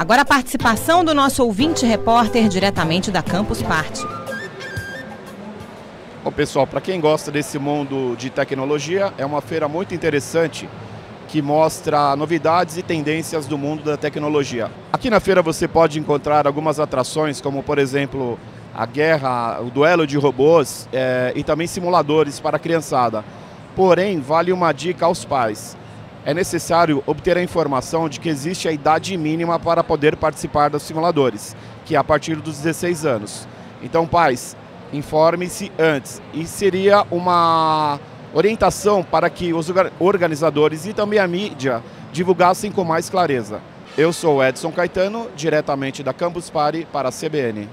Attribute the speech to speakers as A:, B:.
A: Agora a participação do nosso ouvinte repórter diretamente da Campus Party.
B: Bom, pessoal, para quem gosta desse mundo de tecnologia, é uma feira muito interessante que mostra novidades e tendências do mundo da tecnologia. Aqui na feira você pode encontrar algumas atrações, como por exemplo a guerra, o duelo de robôs é, e também simuladores para a criançada. Porém, vale uma dica aos pais. É necessário obter a informação de que existe a idade mínima para poder participar dos simuladores, que é a partir dos 16 anos. Então, pais, informe-se antes. E seria uma orientação para que os organizadores e também a mídia divulgassem com mais clareza. Eu sou Edson Caetano, diretamente da Campus Party para a CBN.